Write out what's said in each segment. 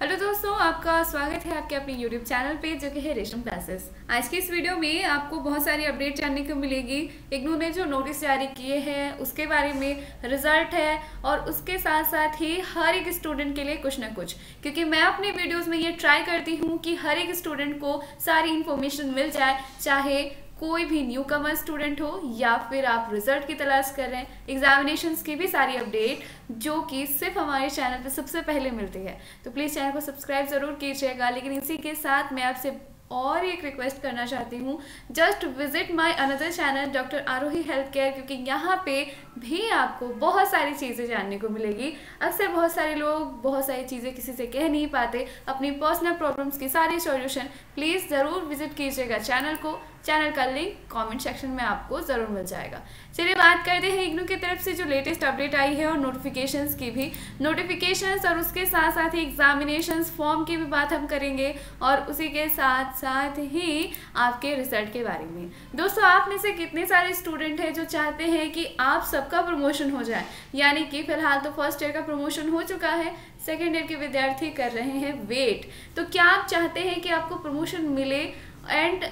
Hello दोस्तों, आपका स्वागत है आपके अपने यूट्यूब चैनल पे, जो कि है रेशम क्लासेस आज की इस वीडियो में आपको बहुत सारी अपडेट जानने को मिलेगी। इग्नू ने जो नोटिस जारी किए हैं, उसके बारे में रिज़ल्ट है, और उसके साथ साथ ही हर एक स्टूडेंट के लिए कुछ ना कुछ। क्योंकि मैं अपने वीडियोज़ में ये ट्राई करती हूँ कि हर एक स्टूडेंट को सारी इन्फॉर्मेशन मिल जाए, चाहे कोई भी न्यू कमर स्टूडेंट हो या फिर आप रिज़ल्ट की तलाश कर रहे हैं एग्जामिनेशन की भी सारी अपडेट जो कि सिर्फ़ हमारे चैनल पर सबसे पहले मिलती है। तो प्लीज़ चैनल को सब्सक्राइब ज़रूर कीजिएगा। लेकिन इसी के साथ मैं आपसे और एक रिक्वेस्ट करना चाहती हूँ। Just visit my another channel doctor Arohi health care क्योंकि यहाँ पे भी आपको बहुत सारी चीज़ें जानने को मिलेगी। अक्सर बहुत सारे लोग बहुत सारी चीज़ें किसी से कह नहीं पाते। अपनी पर्सनल प्रॉब्लम्स की सारी सॉल्यूशन प्लीज़ ज़रूर विज़िट कीजिएगा चैनल को। चैनल का लिंक कमेंट सेक्शन में आपको ज़रूर मिल जाएगा। चलिए बात करते हैं इग्नू की तरफ़ से, जो लेटेस्ट अपडेट आई है और नोटिफिकेशंस की भी। नोटिफिकेशंस और उसके साथ साथ ही एग्जामिनेशंस फॉर्म की भी बात हम करेंगे और उसी के साथ साथ ही आपके रिज़ल्ट के बारे में। दोस्तों, आप में से कितने सारे स्टूडेंट हैं जो चाहते हैं कि आप सबका प्रमोशन हो जाए? यानी कि फ़िलहाल तो फ़र्स्ट ईयर का प्रमोशन हो चुका है सेकेंड ईयर के विद्यार्थी कर रहे हैं वेट तो क्या आप चाहते हैं कि आपको प्रमोशन मिले? एंड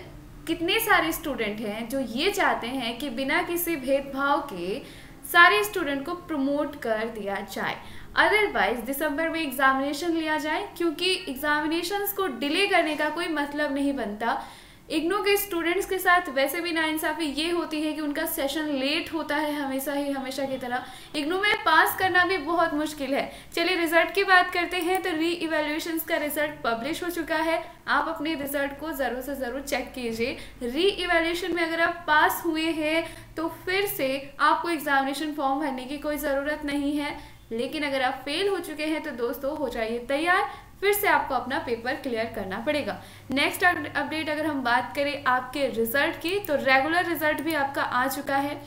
कितने सारे स्टूडेंट हैं जो ये चाहते हैं कि बिना किसी भेदभाव के सारे स्टूडेंट को प्रमोट कर दिया जाए। अदरवाइज़ दिसंबर में एग्जामिनेशन लिया जाए, क्योंकि एग्जामिनेशंस को डिले करने का कोई मतलब नहीं बनता। इग्नो के स्टूडेंट्स के साथ वैसे भी नाइंसाफ़ी ये होती है कि उनका सेशन लेट होता है हमेशा ही, हमेशा की तरह। इग्नो में पास करना भी बहुत मुश्किल है। चलिए रिज़ल्ट की बात करते हैं तो री इवेल्यूशन का रिज़ल्ट पब्लिश हो चुका है। आप अपने रिज़ल्ट को ज़रूर से ज़रूर चेक कीजिए। री इवेल्यूशन में अगर आप पास हुए हैं तो फिर से आपको एग्जामिनेशन फॉर्म भरने की कोई ज़रूरत नहीं है। लेकिन अगर आप फेल हो चुके हैं तो दोस्तों हो जाइए तैयार। फिर से आपको अपना पेपर क्लियर करना पड़ेगा। नेक्स्ट अपडेट अगर हम बात करें आपके रिज़ल्ट की तो रेगुलर रिज़ल्ट भी आपका आ चुका है।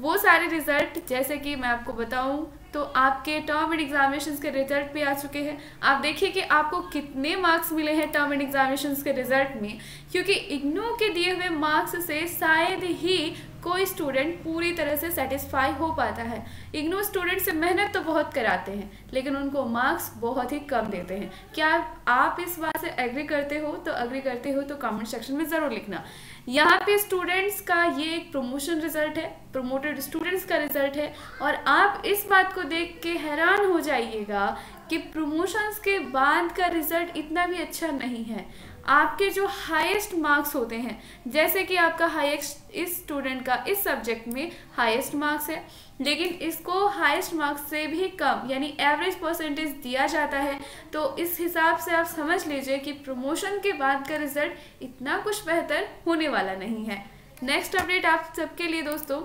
वो सारे रिज़ल्ट जैसे कि मैं आपको बताऊँ तो आपके टर्म एंड एग्जामिनेशन के रिज़ल्ट भी आ चुके हैं। आप देखिए कि आपको कितने मार्क्स मिले हैं टर्म एंड एग्जामिनेशन के रिज़ल्ट में, क्योंकि इग्नू के दिए हुए मार्क्स से शायद ही कोई स्टूडेंट पूरी तरह से सेटिस्फाई हो पाता है। इग्नो स्टूडेंट से मेहनत तो बहुत कराते हैं, लेकिन उनको मार्क्स बहुत ही कम देते हैं। क्या आप इस बात से एग्री करते हो? तो एग्री करते हो तो कमेंट सेक्शन में ज़रूर लिखना। यहाँ पे स्टूडेंट्स का ये एक प्रमोशन रिज़ल्ट है प्रमोटेड स्टूडेंट्स का रिज़ल्ट है, और आप इस बात को देख के हैरान हो जाइएगा कि प्रमोशंस के बाद का रिज़ल्ट इतना भी अच्छा नहीं है। आपके जो हाईएस्ट मार्क्स होते हैं, जैसे कि आपका हाईएस्ट इस स्टूडेंट का, इस सब्जेक्ट में हाईएस्ट मार्क्स है, लेकिन इसको हाईएस्ट मार्क्स से भी कम, यानी एवरेज परसेंटेज दिया जाता है तो इस हिसाब से आप समझ लीजिए कि प्रमोशन के बाद का रिज़ल्ट इतना कुछ बेहतर होने वाला नहीं है। नेक्स्ट अपडेट आप सबके लिए दोस्तों।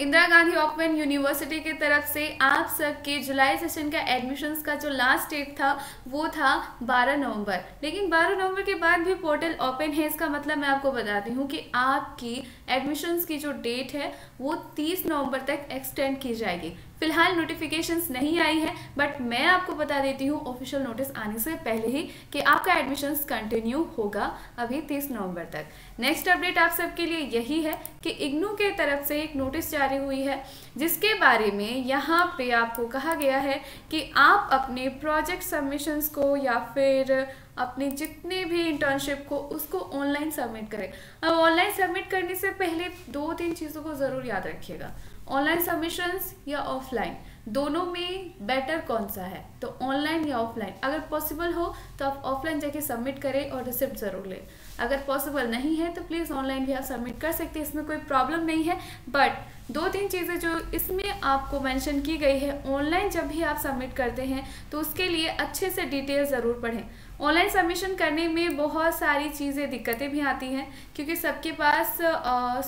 इंदिरा गांधी ओपन यूनिवर्सिटी की तरफ़ से आप सबके जुलाई सेशन का एडमिशन्स का जो लास्ट डेट था, वो था 12 नवंबर। लेकिन 12 नवंबर के बाद भी पोर्टल ओपन है, इसका मतलब मैं आपको बताती हूँ कि आपकी एडमिशन्स की जो डेट है, वो 30 नवंबर तक एक्सटेंड की जाएगी। फ़िलहाल नोटिफिकेशंस नहीं आई है बट मैं आपको बता देती हूँ ऑफिशियल नोटिस आने से पहले ही कि आपका एडमिशन्स कंटिन्यू होगा अभी 30 नवंबर तक। नेक्स्ट अपडेट आप सबके लिए यही है कि इग्नू के तरफ़ से एक नोटिस जारी हुई है, जिसके बारे में यहाँ पे आपको कहा गया है कि आप अपने प्रोजेक्ट सबमिशंस को या फिर अपने जितने भी इंटर्नशिप को, उसको ऑनलाइन सबमिट करें। अब ऑनलाइन सबमिट करने से पहले दो तीन चीज़ों को ज़रूर याद रखिएगा। ऑनलाइन सबमिशंस या ऑफलाइन दोनों में बेटर कौन सा है? तो ऑनलाइन या ऑफलाइन अगर पॉसिबल हो तो आप ऑफलाइन जाके सबमिट करें और रिसिप्ट ज़रूर लें। अगर पॉसिबल नहीं है तो प्लीज़ ऑनलाइन भी आप सबमिट कर सकते हैं। इसमें कोई प्रॉब्लम नहीं है बट दो तीन चीज़ें जो इसमें आपको मेंशन की गई है ऑनलाइन जब भी आप सबमिट करते हैं तो उसके लिए अच्छे से डिटेल ज़रूर पढ़ें। ऑनलाइन सबमिशन करने में बहुत सारी चीज़ें, दिक्कतें भी आती हैं, क्योंकि सबके पास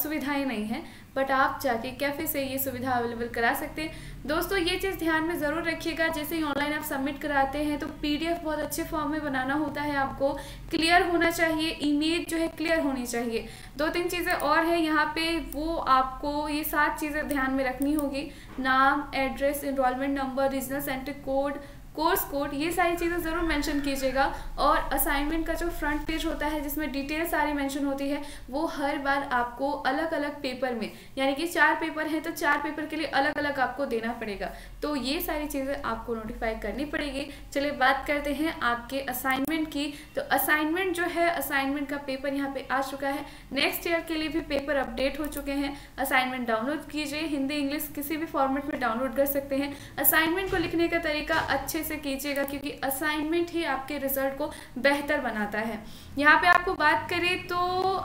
सुविधाएँ नहीं हैं बट आप जाके कैफ़े से ये सुविधा अवेलेबल करा सकते हैं। दोस्तों, ये चीज़ ध्यान में ज़रूर रखिएगा, जैसे ही ऑनलाइन आप सबमिट कराते हैं तो पीडीएफ बहुत अच्छे फॉर्म में बनाना होता है आपको। क्लियर होना चाहिए इमेज जो है क्लियर होनी चाहिए। दो तीन चीज़ें और हैं, यहाँ पे वो आपको ये सात चीज़ें ध्यान में रखनी होगी। नाम address enrolment number regional centre code course code ये सारी चीज़ें ज़रूर मेंशन कीजिएगा। और असाइनमेंट का जो फ्रंट पेज होता है, जिसमें डिटेल सारी मेंशन होती है, वो हर बार आपको अलग अलग पेपर में, यानी कि चार पेपर हैं तो चार पेपर के लिए अलग अलग आपको देना पड़ेगा। तो ये सारी चीज़ें आपको नोटिफाई करनी पड़ेगी। चलिए बात करते हैं आपके असाइनमेंट की। तो असाइनमेंट जो है असाइनमेंट का पेपर यहाँ पे आ चुका है। नेक्स्ट ईयर के लिए भी पेपर अपडेट हो चुके हैं। असाइनमेंट डाउनलोड कीजिए। हिंदी इंग्लिश किसी भी फॉर्मेट में डाउनलोड कर सकते हैं। असाइनमेंट को लिखने का तरीका अच्छे से कीजिएगा क्योंकि असाइनमेंट ही आपके रिज़ल्ट को बेहतर बनाता है। यहाँ पे आपको बात करें तो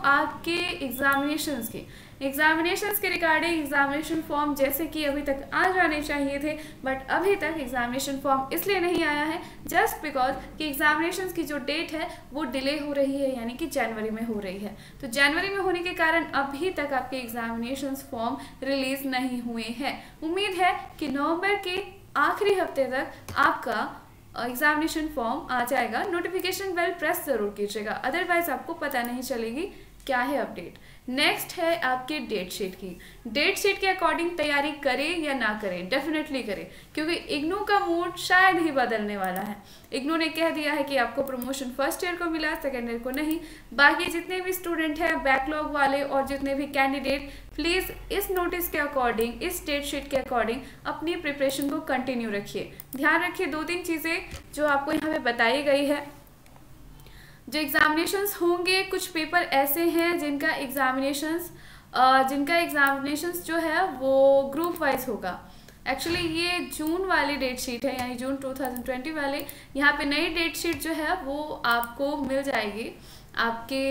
आपके एग्जामिनेशन की। एग्जामिनेशन के रिगार्डिंग एग्जामिनेशन फॉर्म जैसे कि अभी तक आ जाने चाहिए थे बट अभी तक एग्जामिनेशन फॉर्म इसलिए नहीं आया है जस्ट बिकॉज़ कि एग्जामिनेशन की जो डेट है, वो डिले हो रही है, यानी कि जनवरी में हो रही है। तो जनवरी में होने के कारण अभी तक आपके एग्जामिनेशन फॉर्म रिलीज़ नहीं हुए हैं। उम्मीद है कि नवंबर के आखिरी हफ़्ते तक आपका एग्जामिनेशन फॉर्म आ जाएगा। नोटिफिकेशन बेल प्रेस ज़रूर कीजिएगा। अदरवाइज़ आपको पता नहीं चलेगी क्या है अपडेट? नेक्स्ट है आपके डेट शीट की। डेट शीट के अकॉर्डिंग तैयारी करें या ना करें? डेफिनेटली करें। क्योंकि इग्नू का मूड शायद ही बदलने वाला है। इग्नू ने कह दिया है कि आपको प्रमोशन फ़र्स्ट ईयर को मिला सेकेंड ईयर को नहीं। बाकी जितने भी स्टूडेंट हैं बैकलॉग वाले और जितने भी कैंडिडेट प्लीज़ इस नोटिस के अकॉर्डिंग इस डेट शीट के अकॉर्डिंग अपनी प्रिपरेशन को कंटिन्यू रखिए। ध्यान रखिए दो तीन चीज़ें जो आपको यहाँ पे बताई गई है। जो एग्ज़ामिनेशंस होंगे, कुछ पेपर ऐसे हैं जिनका एग्ज़ामिनेशंस जिनका एग्ज़ामिनेशंस जो है वो ग्रुप वाइज होगा। एक्चुअली ये जून वाली डेट शीट है, यानी जून 2020 वाले, यहाँ पे नई डेट शीट जो है वो आपको मिल जाएगी। आपके,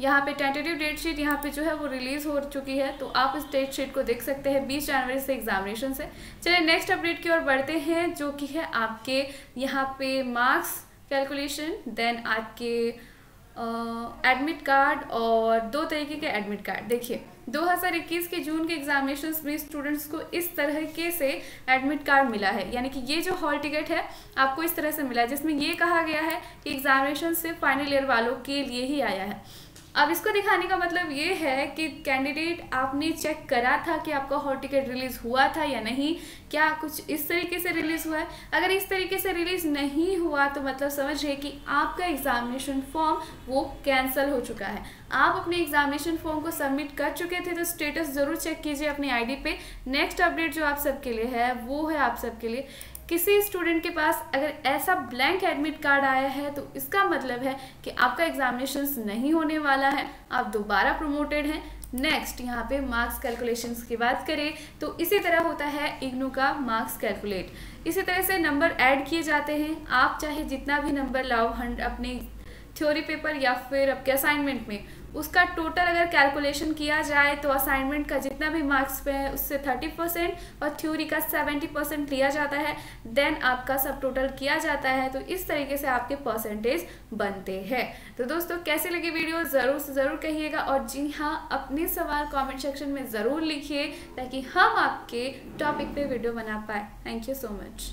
यहाँ पे टेंटेटिव डेट शीट यहाँ पे जो है वो रिलीज़ हो चुकी है तो आप इस डेट शीट को देख सकते हैं 20 जनवरी से एग्जामिनेशन से चलिए नेक्स्ट अपडेट की ओर बढ़ते हैं, जो कि है आपके यहाँ पे मार्क्स कैलकुलेशन देन आपके एडमिट कार्ड और दो तरीके के एडमिट कार्ड देखिए 2021 के जून के एग्जामिनेशन में स्टूडेंट्स को इस तरह के से एडमिट कार्ड मिला है। यानी कि ये जो हॉल टिकट है, आपको इस तरह से मिला है, जिसमें ये कहा गया है कि एग्जामिनेशन सिर्फ़ फाइनल ईयर वालों के लिए ही आया है। अब इसको दिखाने का मतलब ये है कि कैंडिडेट आपने चेक करा था कि आपका हॉल टिकट रिलीज़ हुआ था या नहीं? क्या कुछ इस तरीके से रिलीज़ हुआ है? अगर इस तरीके से रिलीज़ नहीं हुआ तो मतलब समझिए कि आपका एग्जामिनेशन फॉर्म वो कैंसिल हो चुका है। आप अपने एग्जामिनेशन फॉर्म को सबमिट कर चुके थे तो स्टेटस ज़रूर चेक कीजिए अपनी आईडी पे। नेक्स्ट अपडेट जो आप सबके लिए है, वो है आप सबके लिए। किसी स्टूडेंट के पास अगर ऐसा ब्लैंक एडमिट कार्ड आया है तो इसका मतलब है कि आपका एग्जामिनेशन नहीं होने वाला है, आप दोबारा प्रमोटेड हैं। नेक्स्ट यहाँ पे मार्क्स कैलकुलेशंस की बात करें तो इसी तरह होता है इग्नू का मार्क्स कैलकुलेट इसी तरह से नंबर ऐड किए जाते हैं। आप चाहे जितना भी नंबर लाओ हंड अपने थ्योरी पेपर या फिर आपके असाइनमेंट में उसका टोटल अगर कैलकुलेशन किया जाए तो असाइनमेंट का जितना भी मार्क्स पे है, उससे थर्टी परसेंट और थ्योरी का सेवेंटी परसेंट लिया जाता है देन आपका सब टोटल किया जाता है तो इस तरीके से आपके परसेंटेज बनते हैं। तो दोस्तों, कैसे लगी वीडियो ज़रूर से ज़रूर कहिएगा और जी हाँ अपने सवाल कॉमेंट सेक्शन में ज़रूर लिखिए ताकि हम आपके टॉपिक पे वीडियो बना पाए। Thank you so much